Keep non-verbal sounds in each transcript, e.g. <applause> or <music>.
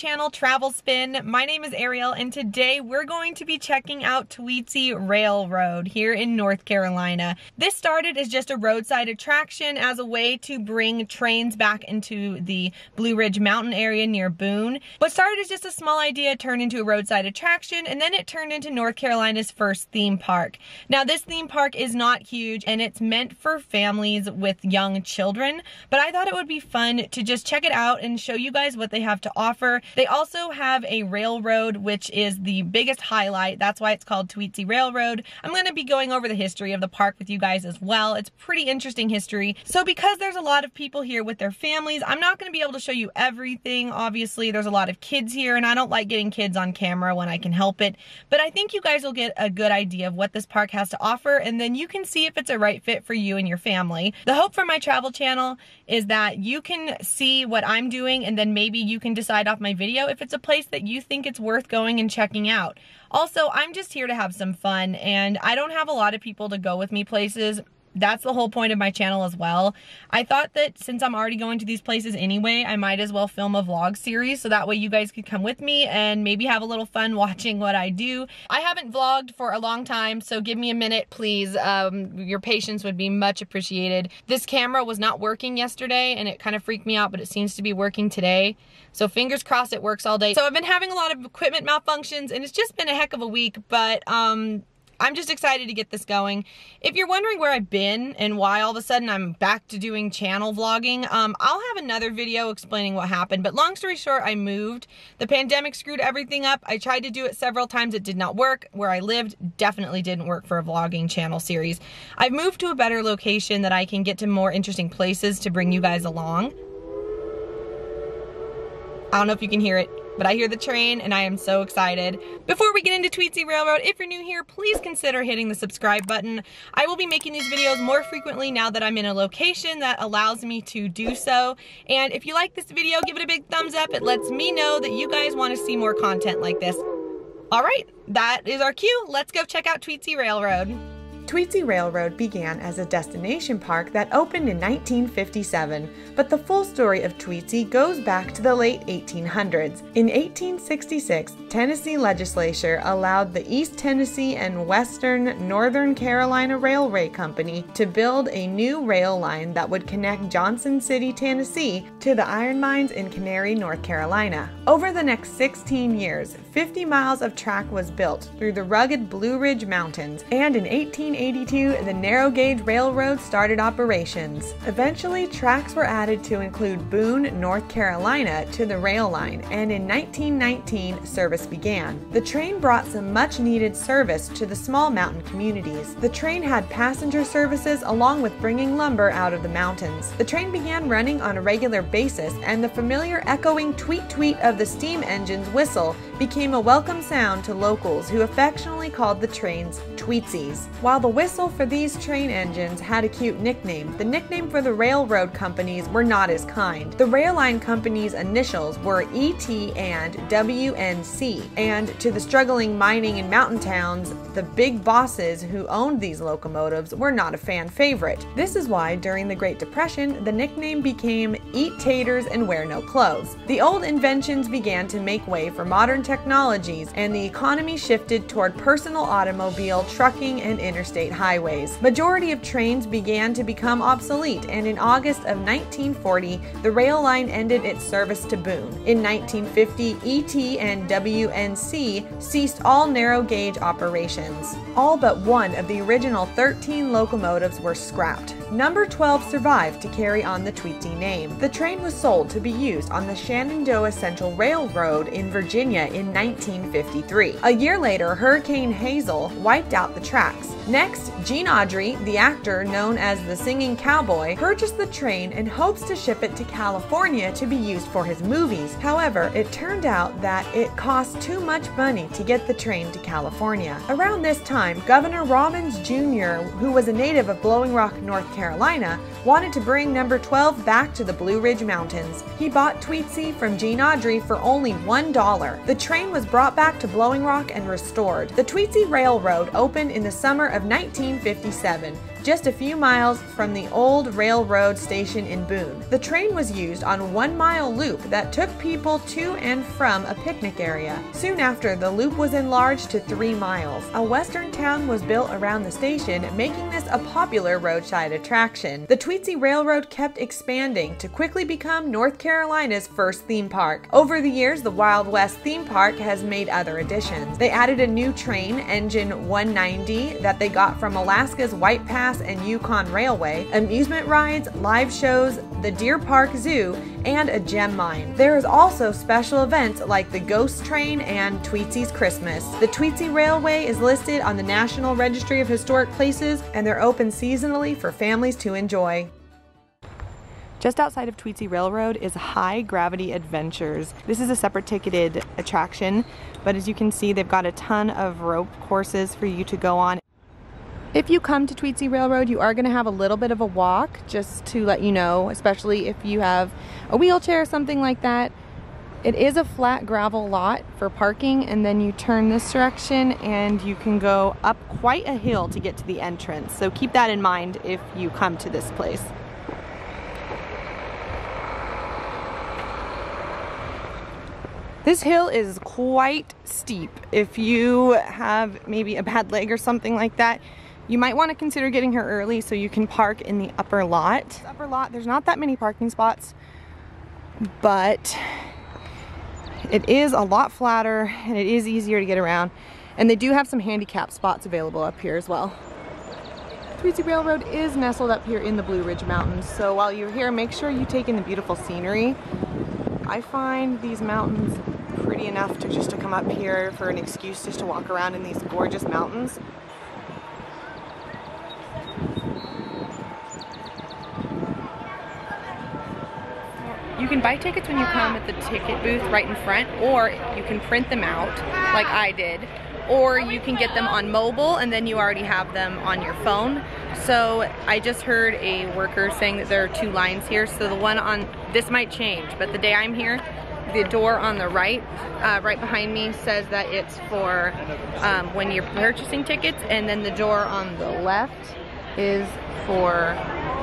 channel Travel Spin. My name is Ariel and today we're going to be checking out Tweetsie Railroad here in North Carolina. This started as just a roadside attraction as a way to bring trains back into the Blue Ridge Mountain area near Boone. What started as just a small idea turned into a roadside attraction and then it turned into North Carolina's first theme park. Now this theme park is not huge and it's meant for families with young children, but I thought it would be fun to just check it out and show you guys what they have to offer. They also have a railroad, which is the biggest highlight. That's why it's called Tweetsie Railroad. I'm going to be going over the history of the park with you guys as well. It's pretty interesting history. So because there's a lot of people here with their families, I'm not going to be able to show you everything. Obviously, there's a lot of kids here and I don't like getting kids on camera when I can help it. But I think you guys will get a good idea of what this park has to offer and then you can see if it's a right fit for you and your family. The hope for my travel channel is that you can see what I'm doing and then maybe you can decide off my video if it's a place that you think it's worth going and checking out. Also, I'm just here to have some fun and I don't have a lot of people to go with me places that's the whole point of my channel as well. I thought that since I'm already going to these places anyway, I might as well film a vlog series so that way you guys could come with me and maybe have a little fun <laughs> watching what I do. I haven't vlogged for a long time, so give me a minute, please. Um, your patience would be much appreciated. This camera was not working yesterday and it kind of freaked me out, but it seems to be working today. So fingers crossed it works all day. So I've been having a lot of equipment malfunctions and it's just been a heck of a week, but um, I'm just excited to get this going. If you're wondering where I've been and why all of a sudden I'm back to doing channel vlogging, um, I'll have another video explaining what happened. But long story short, I moved. The pandemic screwed everything up. I tried to do it several times. It did not work. Where I lived definitely didn't work for a vlogging channel series. I've moved to a better location that I can get to more interesting places to bring you guys along. I don't know if you can hear it but I hear the train and I am so excited. Before we get into Tweetsie Railroad, if you're new here, please consider hitting the subscribe button. I will be making these videos more frequently now that I'm in a location that allows me to do so. And if you like this video, give it a big thumbs up. It lets me know that you guys want to see more content like this. All right, that is our cue. Let's go check out Tweetsie Railroad. Tweetsie Railroad began as a destination park that opened in 1957, but the full story of Tweetsie goes back to the late 1800s. In 1866, Tennessee legislature allowed the East Tennessee and Western Northern Carolina Railway Company to build a new rail line that would connect Johnson City, Tennessee to the iron mines in Cranberry, North Carolina. Over the next 16 years, 50 miles of track was built through the rugged Blue Ridge Mountains, and in 18 1882, the narrow gauge railroad started operations. Eventually, tracks were added to include Boone, North Carolina to the rail line, and in 1919, service began. The train brought some much needed service to the small mountain communities. The train had passenger services along with bringing lumber out of the mountains. The train began running on a regular basis, and the familiar echoing tweet tweet of the steam engine's whistle became a welcome sound to locals who affectionately called the trains Tweetsies. While the whistle for these train engines had a cute nickname, the nickname for the railroad companies were not as kind. The rail line companies' initials were ET and WNC, and to the struggling mining and mountain towns, the big bosses who owned these locomotives were not a fan favorite. This is why, during the Great Depression, the nickname became Eat Taters and Wear No Clothes. The old inventions began to make way for modern technologies, and the economy shifted toward personal automobile, trucking, and interstate highways. Majority of trains began to become obsolete, and in August of 1940, the rail line ended its service to Boone. In 1950, ET and WNC ceased all narrow gauge operations. All but one of the original 13 locomotives were scrapped. Number 12 survived to carry on the Tweetsie name. The train was sold to be used on the Shenandoah Central Railroad in Virginia in 1953. A year later, Hurricane Hazel wiped out the tracks. Next, Gene Autry, the actor known as the Singing Cowboy, purchased the train and hopes to ship it to California to be used for his movies. However, it turned out that it cost too much money to get the train to California. Around this time, Grover Robbins Jr., who was a native of Blowing Rock, North Carolina, wanted to bring number 12 back to the Blue Ridge Mountains. He bought Tweetsie from Gene Autry for only $1. The train was brought back to Blowing Rock and restored. The Tweetsie Railroad opened in the summer of 1957. Just a few miles from the old railroad station in Boone. The train was used on one mile loop that took people to and from a picnic area. Soon after, the loop was enlarged to three miles. A western town was built around the station, making this a popular roadside attraction. The Tweetsie Railroad kept expanding to quickly become North Carolina's first theme park. Over the years, the Wild West theme park has made other additions. They added a new train, Engine 190, that they got from Alaska's White Pass and Yukon Railway, amusement rides, live shows, the Deer Park Zoo, and a gem mine. There is also special events like the Ghost Train and Tweetsie's Christmas. The Tweetsie Railway is listed on the National Registry of Historic Places and they're open seasonally for families to enjoy. Just outside of Tweetsie Railroad is High Gravity Adventures. This is a separate ticketed attraction, but as you can see, they've got a ton of rope courses for you to go on. If you come to Tweetsie Railroad, you are going to have a little bit of a walk, just to let you know, especially if you have a wheelchair or something like that. It is a flat gravel lot for parking, and then you turn this direction and you can go up quite a hill to get to the entrance. So keep that in mind if you come to this place. This hill is quite steep. If you have maybe a bad leg or something like that, you might want to consider getting here early so you can park in the upper lot. This upper lot, there's not that many parking spots, but it is a lot flatter and it is easier to get around. And they do have some handicap spots available up here as well. Tweetsie Railroad is nestled up here in the Blue Ridge Mountains, so while you're here, make sure you take in the beautiful scenery. I find these mountains pretty enough to just to come up here for an excuse just to walk around in these gorgeous mountains. Can buy tickets when you come at the ticket booth right in front, or you can print them out like I did, or you can get them on mobile and then you already have them on your phone. So I just heard a worker saying that there are two lines here. So the one on, this might change, but the day I'm here, the door on the right, uh, right behind me says that it's for um, when you're purchasing tickets and then the door on the left is for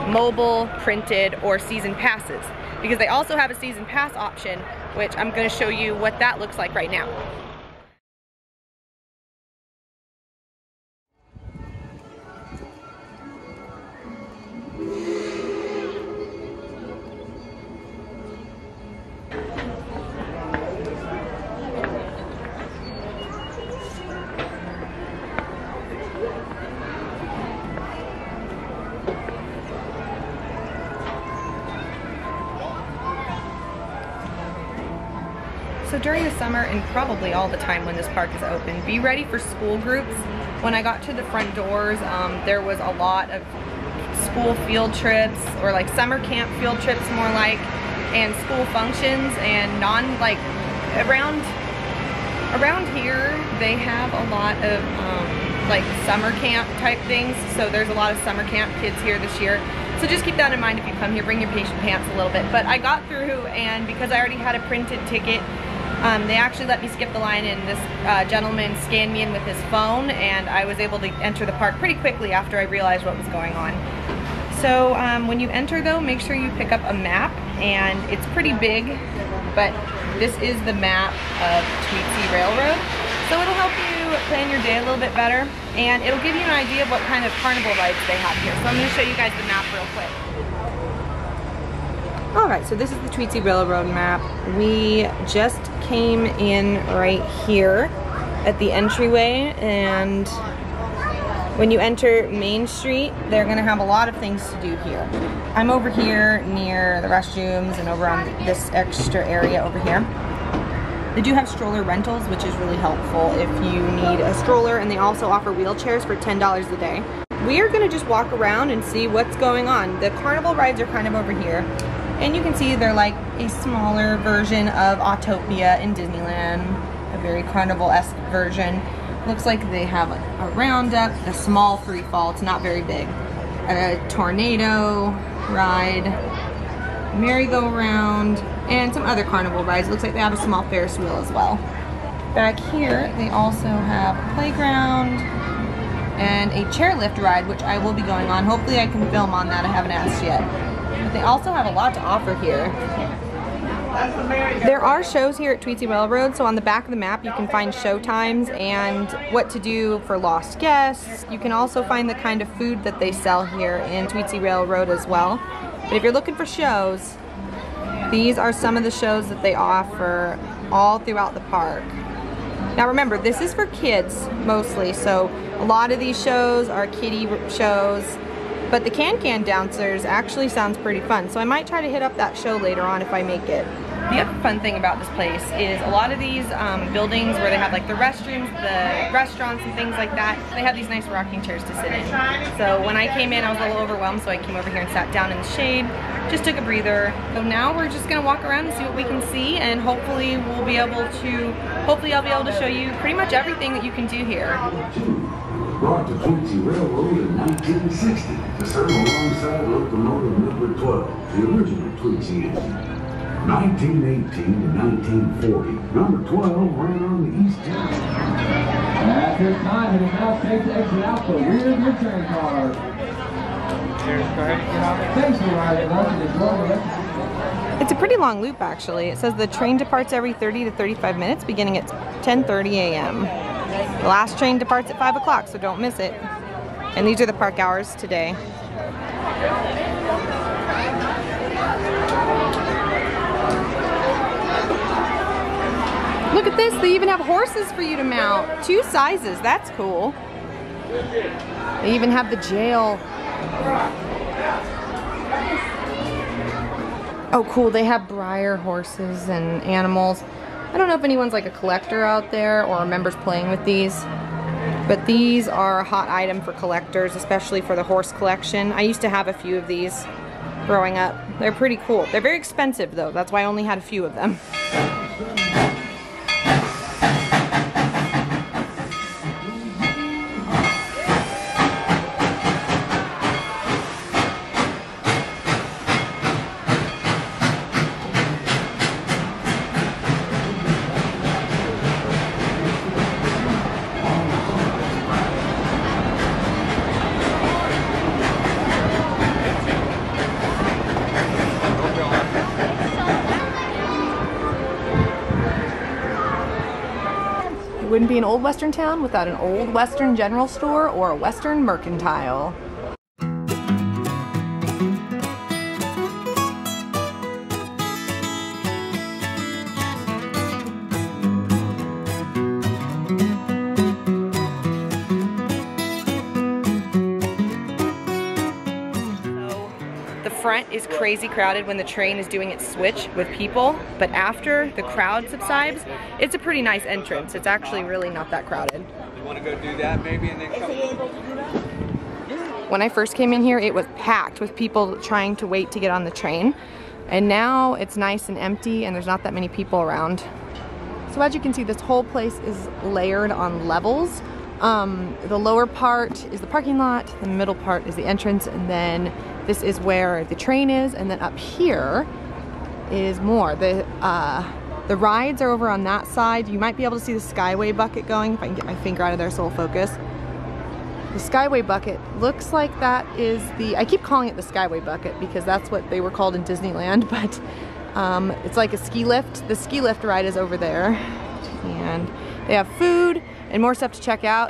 mobile, printed, or season passes. Because they also have a season pass option, which I'm gonna show you what that looks like right now. So during the summer and probably all the time when this park is open, be ready for school groups. When I got to the front doors, um, there was a lot of school field trips or like summer camp field trips more like and school functions and non like around around here they have a lot of um, like summer camp type things. So there's a lot of summer camp kids here this year. So just keep that in mind if you come here. Bring your patient pants a little bit. But I got through and because I already had a printed ticket um, they actually let me skip the line and this uh, gentleman scanned me in with his phone and I was able to enter the park pretty quickly after I realized what was going on. So um, when you enter though, make sure you pick up a map and it's pretty big, but this is the map of Tweetsie Railroad. So it'll help you plan your day a little bit better and it'll give you an idea of what kind of carnival rides they have here. So I'm gonna show you guys the map real quick. All right, so this is the Tweetsie Railroad map. We just came in right here at the entryway and when you enter Main Street, they're gonna have a lot of things to do here. I'm over here near the restrooms and over on this extra area over here. They do have stroller rentals, which is really helpful if you need a stroller, and they also offer wheelchairs for $10 a day. We are gonna just walk around and see what's going on. The carnival rides are kind of over here. And you can see they're like a smaller version of Autopia in Disneyland, a very carnival-esque version. Looks like they have a roundup, a small free fall, it's not very big. A tornado ride, merry-go-round, and some other carnival rides. Looks like they have a small Ferris wheel as well. Back here, they also have a playground, and a chairlift ride, which I will be going on. Hopefully I can film on that, I haven't asked yet. But they also have a lot to offer here. There are shows here at Tweetsie Railroad, so on the back of the map you can find show times and what to do for lost guests. You can also find the kind of food that they sell here in Tweetsie Railroad as well. But if you're looking for shows, these are some of the shows that they offer all throughout the park. Now remember, this is for kids mostly, so a lot of these shows are kiddie shows, but the Can Can Dancers actually sounds pretty fun, so I might try to hit up that show later on if I make it. The other fun thing about this place is a lot of these um, buildings where they have like the restrooms, the restaurants and things like that, they have these nice rocking chairs to sit in. So when I came in, I was a little overwhelmed, so I came over here and sat down in the shade, just took a breather. So now we're just gonna walk around and see what we can see, and hopefully we'll be able to, hopefully I'll be able to show you pretty much everything that you can do here. Brought to Tweetsie Railroad in 1960 to serve alongside locomotive number 12, the original Tweetsie engine. 1918 to 1940, number 12 ran on the east end. At this time, it is now safe to exit out the rear of your train car. Thanks for riding with us and enjoy the rest of It's a pretty long loop actually. It says the train departs every 30 to 35 minutes beginning at 10.30 a.m. The last train departs at 5 o'clock, so don't miss it. And these are the park hours today. Look at this, they even have horses for you to mount. Two sizes, that's cool. They even have the jail. Oh cool, they have Breyer horses and animals. I don't know if anyone's like a collector out there or remembers playing with these, but these are a hot item for collectors, especially for the horse collection. I used to have a few of these growing up. They're pretty cool. They're very expensive though, that's why I only had a few of them. Western town without an old western general store or a western mercantile. Is crazy crowded when the train is doing its switch with people, but after the crowd subsides, it's a pretty nice entrance. It's actually really not that crowded. You want to go do that maybe and then come? When I first came in here, it was packed with people trying to wait to get on the train. And now it's nice and empty and there's not that many people around. So as you can see, this whole place is layered on levels. Um, the lower part is the parking lot, the middle part is the entrance, and then this is where the train is, and then up here is more. The, uh, the rides are over on that side. You might be able to see the Skyway bucket going, if I can get my finger out of there so it'll focus. The Skyway bucket looks like that is the, I keep calling it the Skyway bucket because that's what they were called in Disneyland, <laughs> but um, it's like a ski lift. The ski lift ride is over there. And they have food and more stuff to check out.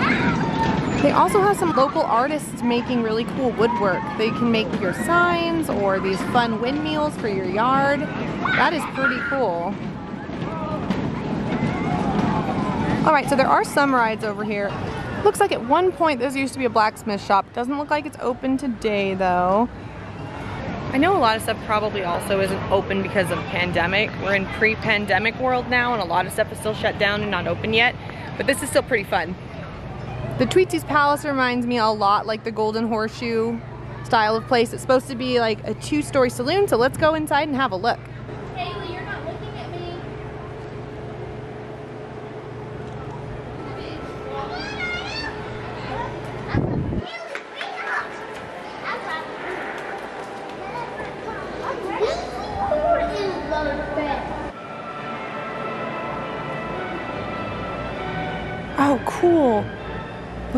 They also have some local artists making really cool woodwork. They can make your signs or these fun windmills for your yard. That is pretty cool. All right, so there are some rides over here. Looks like at one point this used to be a blacksmith shop. Doesn't look like it's open today though. I know a lot of stuff probably also isn't open because of pandemic. We're in pre-pandemic world now and a lot of stuff is still shut down and not open yet, but this is still pretty fun. The Tweetsies Palace reminds me a lot like the Golden Horseshoe style of place. It's supposed to be like a two-story saloon, so let's go inside and have a look.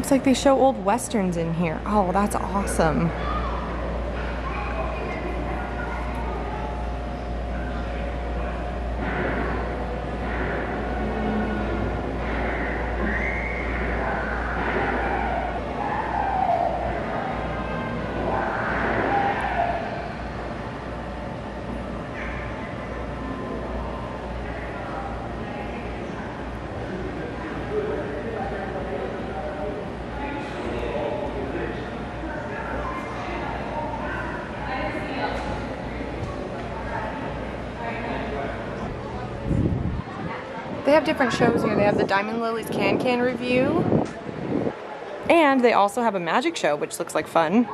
Looks like they show old westerns in here. Oh, that's awesome. They have different shows here. They have the Diamond Lilies Can Can review. And they also have a magic show, which looks like fun.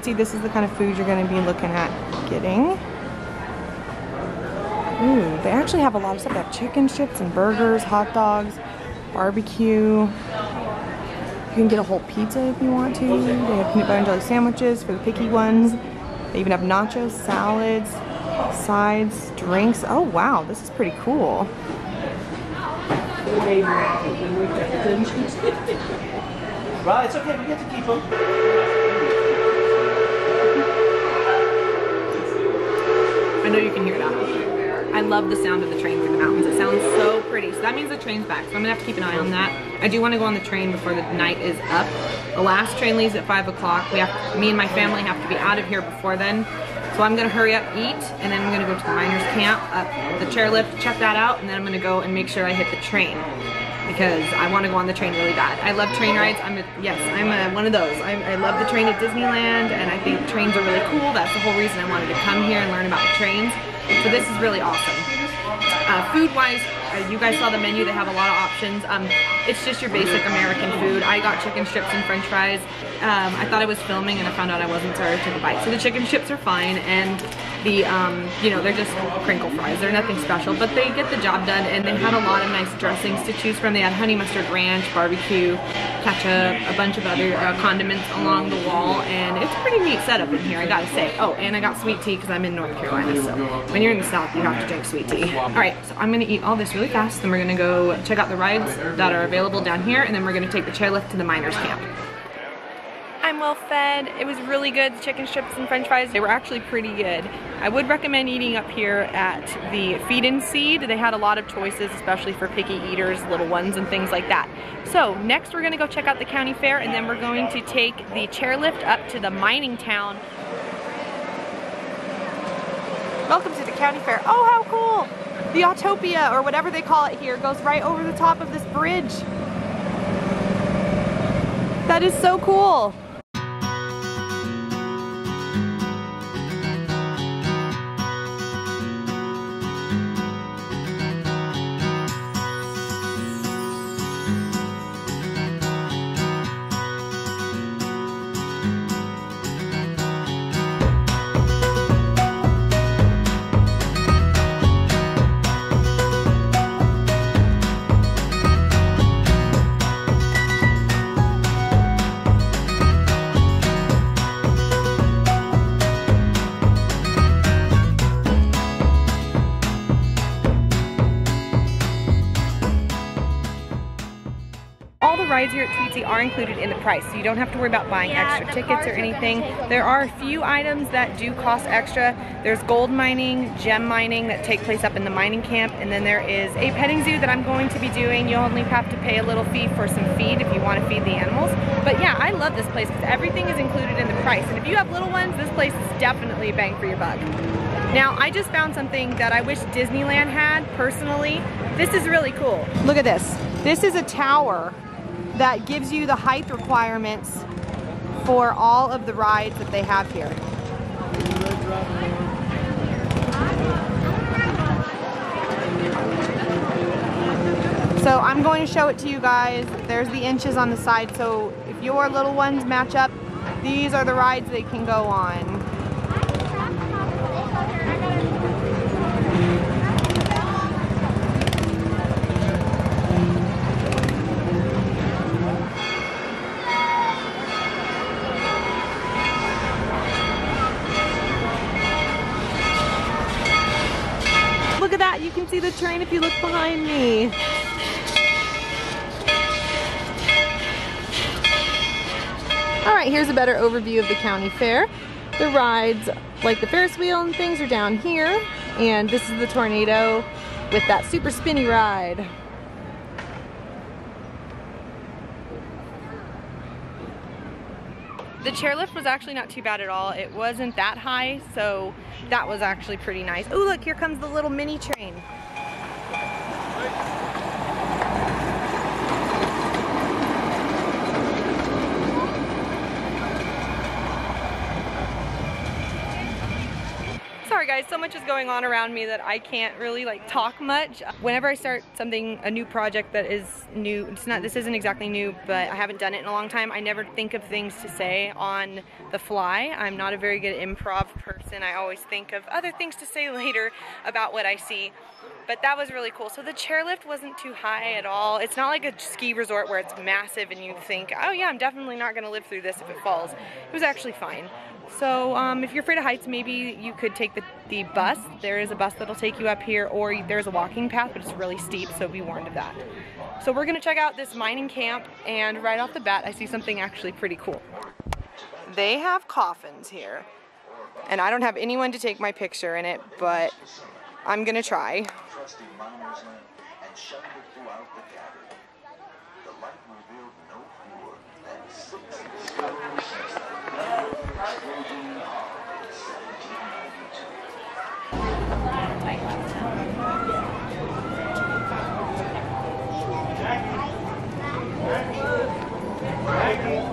So here this is the kind of food you're going to be looking at getting. Ooh, they actually have a lot of stuff. They have chicken strips and burgers, hot dogs, barbecue. You can get a whole pizza if you want to. They have peanut butter and jelly sandwiches for the picky ones. They even have nachos, salads, sides, drinks. Oh wow, this is pretty cool. Right, it's okay, we get to keep them. Know you can hear that. I love the sound of the train through the mountains. It sounds so pretty. So that means the train's back. So I'm gonna have to keep an eye on that. I do want to go on the train before the night is up. The last train leaves at five o'clock. We have, me and my family have to be out of here before then. So I'm gonna hurry up, eat, and then I'm gonna go to the miners camp, up the chairlift, check that out, and then I'm gonna go and make sure I hit the train because I want to go on the train really bad. I love train rides. I'm a, yes, I'm a, one of those. I, I love the train at Disneyland, and I think trains are really cool. That's the whole reason I wanted to come here and learn about the trains. So this is really awesome. Uh, Food-wise, you guys saw the menu. They have a lot of options. Um, it's just your basic American food. I got chicken strips and French fries. Um, I thought I was filming, and I found out I wasn't, so I took a bite. So the chicken strips are fine, and the um, you know they're just crinkle fries. They're nothing special, but they get the job done. And they had a lot of nice dressings to choose from. They had honey mustard ranch, barbecue, ketchup, a bunch of other uh, condiments along the wall, and it's a pretty neat setup in here. I gotta say. Oh, and I got sweet tea because I'm in North Carolina. So when you're in the South, you have to drink sweet tea. All right, so I'm gonna eat all this really fast. Then we're gonna go check out the rides that are available down here, and then we're gonna take the chairlift to the miners camp. I'm well fed. It was really good. The chicken strips and french fries, they were actually pretty good. I would recommend eating up here at the Feed and Seed. They had a lot of choices, especially for picky eaters, little ones and things like that. So next we're gonna go check out the county fair and then we're going to take the chairlift up to the mining town Welcome to the county fair. Oh, how cool! The Autopia, or whatever they call it here, goes right over the top of this bridge. That is so cool. Rides here at Tweetsie are included in the price, so you don't have to worry about buying Yeah, extra tickets or anything. There are a few items that do cost extra. There's gold mining, gem mining that take place up in the mining camp, and then there is a petting zoo that I'm going to be doing. You'll only have to pay a little fee for some feed if you want to feed the animals. But yeah, I love this place because everything is included in the price. And if you have little ones, this place is definitely a bang for your buck. Now, I just found something that I wish Disneyland had personally. This is really cool. Look at this. This is a tower that gives you the height requirements for all of the rides that they have here. So I'm going to show it to you guys. There's the inches on the side. So if your little ones match up, these are the rides they can go on. See the train if you look behind me. All right, here's a better overview of the county fair. The rides, like the Ferris wheel and things, are down here. And this is the tornado with that super spinny ride. The chairlift was actually not too bad at all. It wasn't that high, so that was actually pretty nice. Oh, look, here comes the little mini train. Guys, so much is going on around me that I can't really like talk much. Whenever I start something, a new project that is new, it's not, this isn't exactly new, but I haven't done it in a long time, I never think of things to say on the fly. I'm not a very good improv person. I always think of other things to say <laughs> later about what I see. But that was really cool. So the chairlift wasn't too high at all. It's not like a ski resort where it's massive and you think, oh yeah, I'm definitely not gonna live through this if it falls. It was actually fine. So um, if you're afraid of heights, maybe you could take the, the bus. There is a bus that'll take you up here, or there's a walking path, but it's really steep, so be warned of that. So we're gonna check out this mining camp, and right off the bat, I see something actually pretty cool. They have coffins here, and I don't have anyone to take my picture in it, but I'm gonna try. The light revealed no fewer than six discoveries. So obviously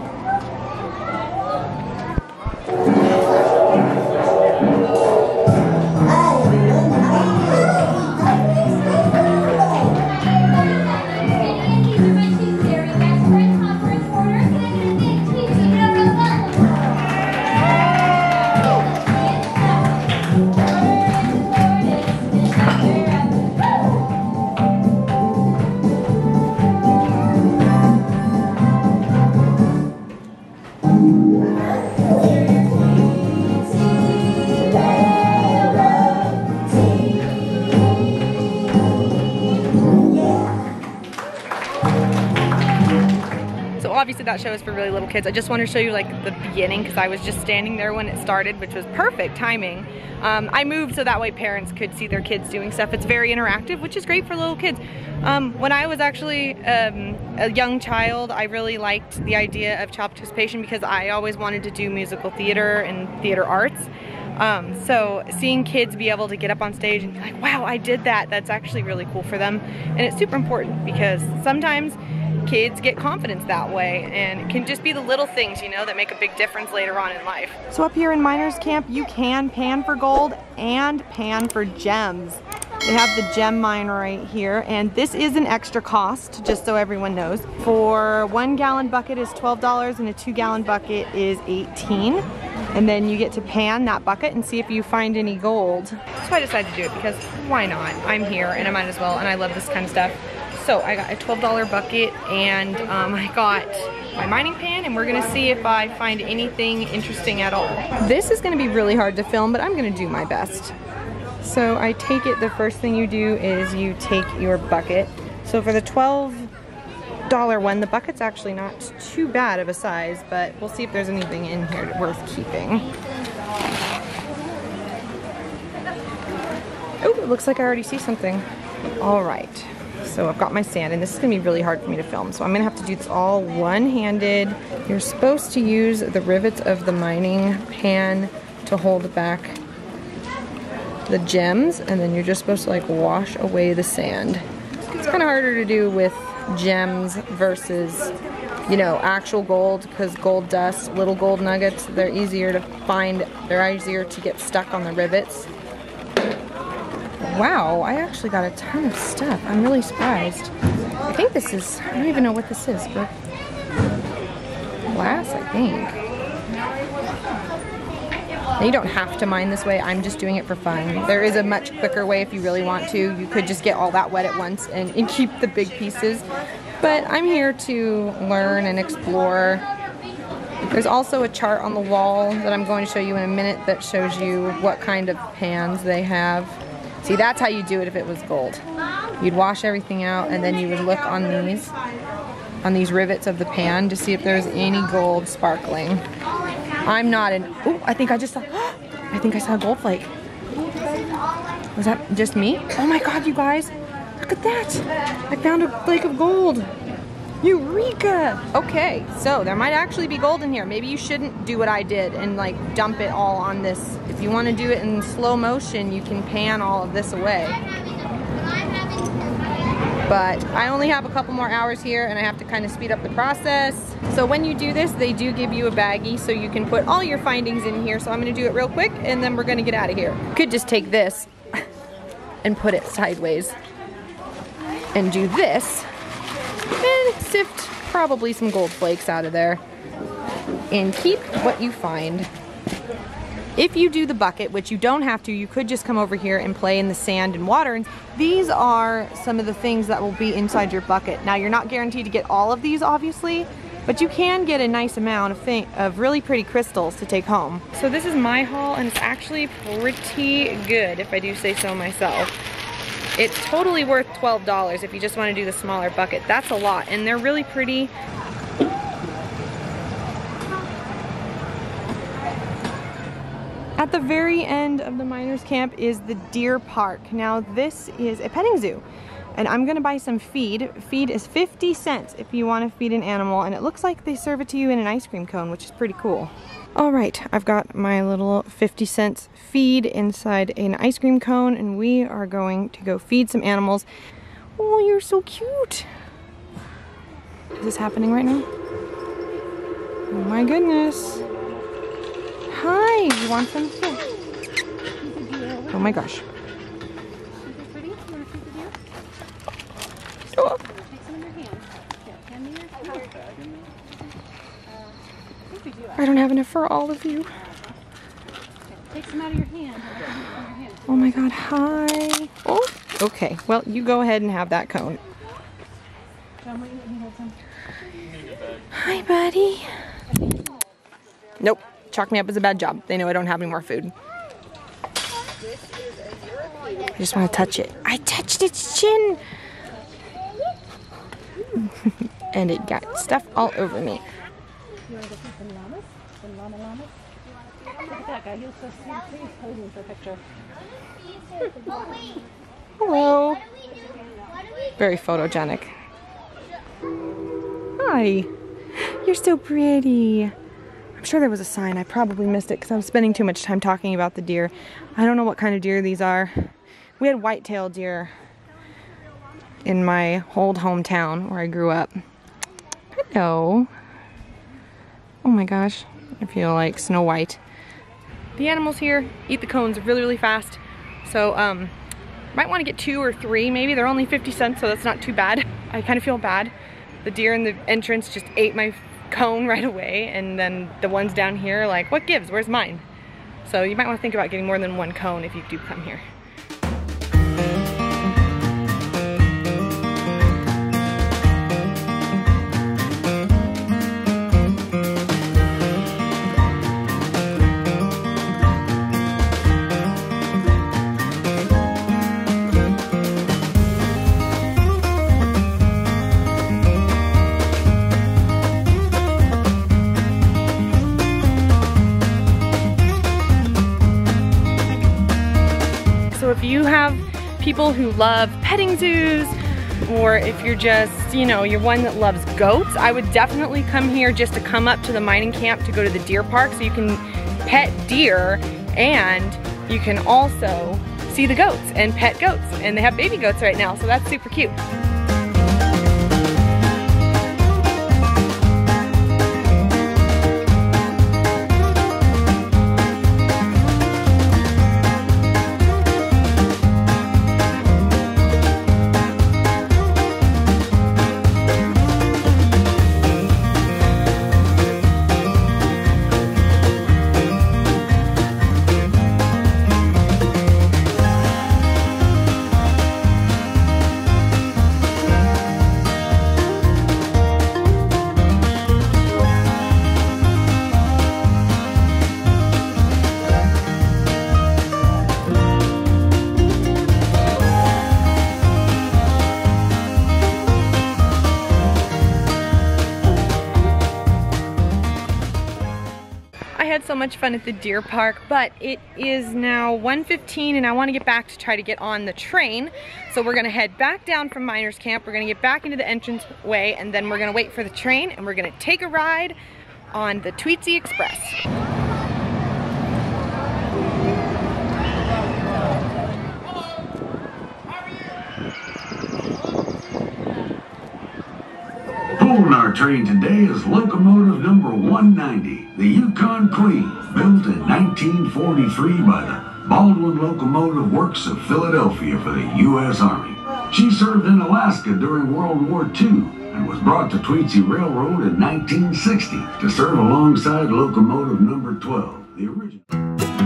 that show is for really little kids. I just want to show you like the beginning because I was just standing there when it started, which was perfect timing. Um, I moved so that way parents could see their kids doing stuff. It's very interactive, which is great for little kids. Um, when I was actually um, a young child, I really liked the idea of child participation because I always wanted to do musical theater and theater arts. Um, so seeing kids be able to get up on stage and be like, wow, I did that, that's actually really cool for them. And it's super important because sometimes kids get confidence that way and it can just be the little things, you know, that make a big difference later on in life. So up here in Miners Camp, you can pan for gold and pan for gems. They have the gem mine right here, and this is an extra cost, just so everyone knows. For one gallon bucket is $12 and a two gallon bucket is 18. And then you get to pan that bucket and see if you find any gold. So I decided to do it because why not? I'm here and I might as well, and I love this kind of stuff. So I got a $12 bucket and um, I got my mining pan and we're gonna see if I find anything interesting at all. This is gonna be really hard to film, but I'm gonna do my best. So I take it the first thing you do is you take your bucket. So for the 12 dollar one, the bucket's actually not too bad of a size, but we'll see if there's anything in here worth keeping. Oh, it looks like I already see something. All right, so I've got my sand, and this is gonna be really hard for me to film, so I'm gonna have to do this all one-handed. You're supposed to use the rivets of the mining pan to hold back the gems, and then you're just supposed to like wash away the sand. It's kind of harder to do with gems versus you know actual gold because gold dust little gold nuggets they're easier to find they're easier to get stuck on the rivets wow I actually got a ton of stuff I'm really surprised I think this is I don't even know what this is but glass I think you don't have to mine this way, I'm just doing it for fun. There is a much quicker way if you really want to. You could just get all that wet at once and, and keep the big pieces. But I'm here to learn and explore. There's also a chart on the wall that I'm going to show you in a minute that shows you what kind of pans they have. See, that's how you do it if it was gold. You'd wash everything out and then you would look on these on these rivets of the pan to see if there's any gold sparkling. I'm not an, oh, I think I just saw, <gasps> I think I saw a gold flake. Was that just me? Oh my God, you guys, look at that. I found a flake of gold. Eureka! Okay, so there might actually be gold in here. Maybe you shouldn't do what I did and like dump it all on this. If you want to do it in slow motion, you can pan all of this away but I only have a couple more hours here and I have to kind of speed up the process. So when you do this, they do give you a baggie so you can put all your findings in here. So I'm gonna do it real quick and then we're gonna get out of here. Could just take this <laughs> and put it sideways and do this sift probably some gold flakes out of there and keep what you find. If you do the bucket, which you don't have to, you could just come over here and play in the sand and water. And these are some of the things that will be inside your bucket. Now you're not guaranteed to get all of these, obviously, but you can get a nice amount of, thing, of really pretty crystals to take home. So this is my haul and it's actually pretty good if I do say so myself. It's totally worth $12 if you just want to do the smaller bucket. That's a lot and they're really pretty. At the very end of the miners camp is the deer park. Now this is a petting zoo and I'm gonna buy some feed. Feed is 50 cents if you wanna feed an animal and it looks like they serve it to you in an ice cream cone, which is pretty cool. All right, I've got my little 50 cents feed inside an ice cream cone and we are going to go feed some animals. Oh, you're so cute. Is this happening right now? Oh my goodness. Hi, you want some too? Oh my gosh. Oh. I don't have enough for all of you. Take some out of your hand. Oh my god, hi. Oh, okay. Well, you go ahead and have that cone. Hi, buddy. Nope. Chalk me up as a bad job. They know I don't have any more food. I just want to touch it. I touched its chin. <laughs> and it got stuff all over me. You want to go see some llamas? Some llama llamas? Look at that guy. He looks so sweet. He's posing for a picture. Hello. Very photogenic. Hi. You're so pretty. I'm sure there was a sign. I probably missed it because I'm spending too much time talking about the deer. I don't know what kind of deer these are. We had white-tailed deer in my old hometown where I grew up. Hello. Oh my gosh, I feel like Snow White. The animals here eat the cones really, really fast. So, um, might want to get two or three maybe. They're only 50 cents, so that's not too bad. I kind of feel bad. The deer in the entrance just ate my cone <laughs> right away, and then the ones down here like, what gives? Where's mine? So you might want to think about getting more than one cone if you do come here. You have people who love petting zoos, or if you're just, you know, you're one that loves goats, I would definitely come here just to come up to the mining camp to go to the deer park so you can pet deer and you can also see the goats and pet goats. And they have baby goats right now, so that's super cute. So much fun at the deer park, but it is now 1.15 and I want to get back to try to get on the train. So we're gonna head back down from Miners Camp. We're gonna get back into the entrance way and then we're gonna wait for the train and we're gonna take a ride on the Tweetsie Express. Pulling our train today is locomotive number 190, the Yukon Queen, built in 1943 by the Baldwin Locomotive Works of Philadelphia for the U.S. Army. She served in Alaska during World War II and was brought to Tweetsie Railroad in 1960 to serve alongside locomotive number 12, the original.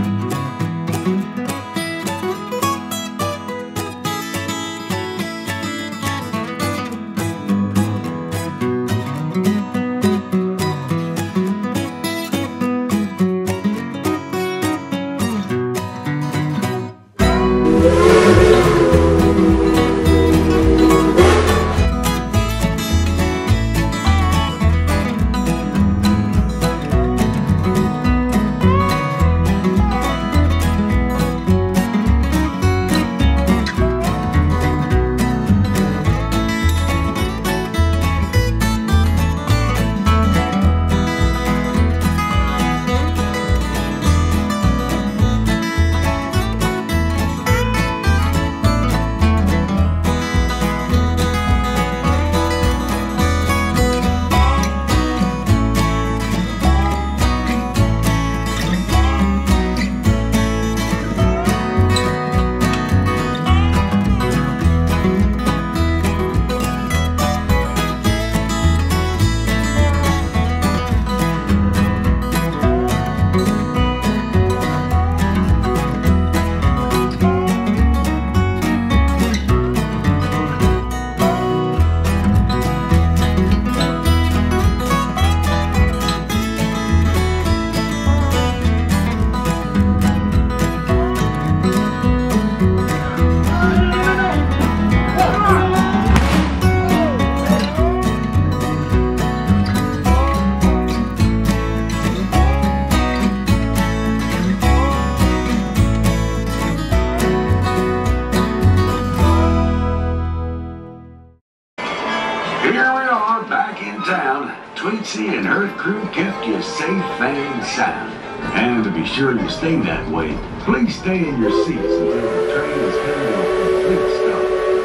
Be sure you stay that way, please stay in your seats until the train has come to a complete stop.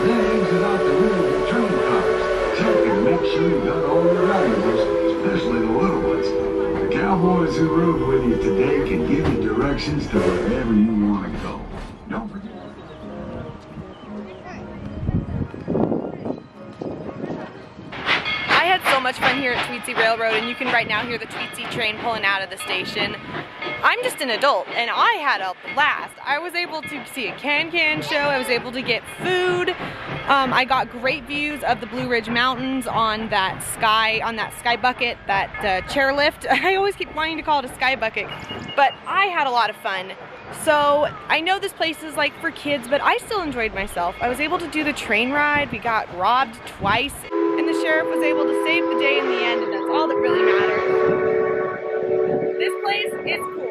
Then exit out the rear of the train cars. Check and make sure you got all your valuables, especially the little ones. The cowboys who rode with you today can give you directions to wherever you want to go. Don't forget. I had so much fun here at Tweetsie Railroad and you can right now hear the Tweetsie train pulling out of the station. I'm just an adult and I had a blast. I was able to see a can-can show, I was able to get food. Um, I got great views of the Blue Ridge Mountains on that sky, on that sky bucket, that uh, chairlift. <laughs> I always keep wanting to call it a sky bucket, but I had a lot of fun. So I know this place is like for kids, but I still enjoyed myself. I was able to do the train ride. We got robbed twice and the sheriff was able to save the day in the end and that's all that really matters. This place is cool.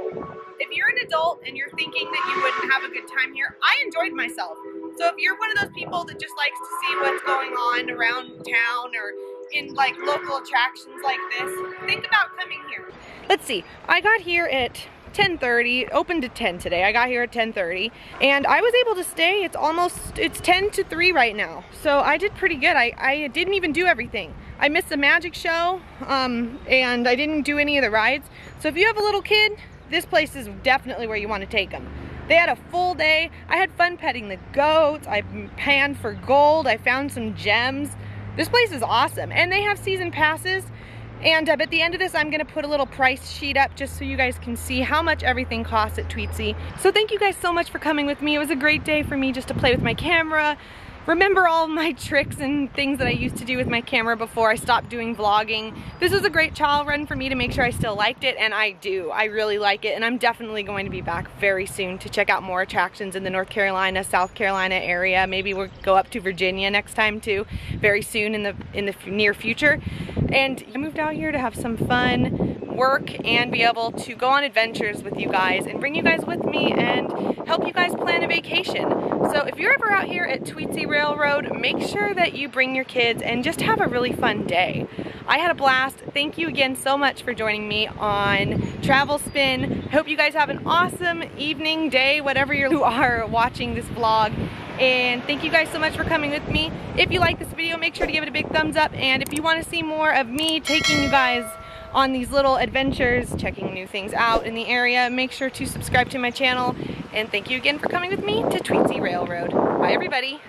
If you're an adult and you're thinking that you wouldn't have a good time here, I enjoyed myself. So if you're one of those people that just likes to see what's going on around town or in like local attractions like this, think about coming here. Let's see, I got here at 10:30, open to 10 today. I got here at 10:30 and I was able to stay. It's almost it's 10 to 3 right now. So I did pretty good. I I didn't even do everything. I missed the magic show um, and I didn't do any of the rides. So if you have a little kid, this place is definitely where you want to take them. They had a full day. I had fun petting the goats. I panned for gold. I found some gems. This place is awesome. And they have season passes. And uh, at the end of this, I'm gonna put a little price sheet up just so you guys can see how much everything costs at Tweetsie. So thank you guys so much for coming with me. It was a great day for me just to play with my camera, remember all my tricks and things that I used to do with my camera before I stopped doing vlogging. This was a great trial run for me to make sure I still liked it, and I do. I really like it, and I'm definitely going to be back very soon to check out more attractions in the North Carolina, South Carolina area. Maybe we'll go up to Virginia next time too, very soon in the in the near future. And I moved out here to have some fun, work, and be able to go on adventures with you guys and bring you guys with me and help you guys plan a vacation. So if you're ever out here at Tweetsie Railroad, make sure that you bring your kids and just have a really fun day. I had a blast. Thank you again so much for joining me on Travel Spin. Hope you guys have an awesome evening, day, whatever you <laughs> are watching this vlog. And thank you guys so much for coming with me. If you like this video, make sure to give it a big thumbs up. And if you want to see more of me taking you guys on these little adventures, checking new things out in the area, make sure to subscribe to my channel. And thank you again for coming with me to Tweetsie Railroad. Bye everybody.